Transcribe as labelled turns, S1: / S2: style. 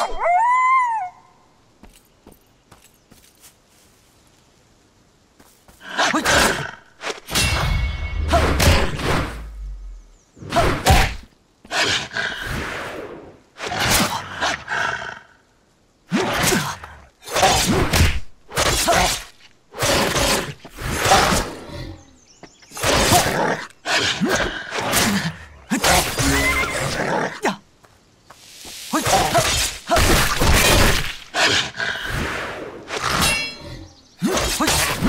S1: Oh! 嘿，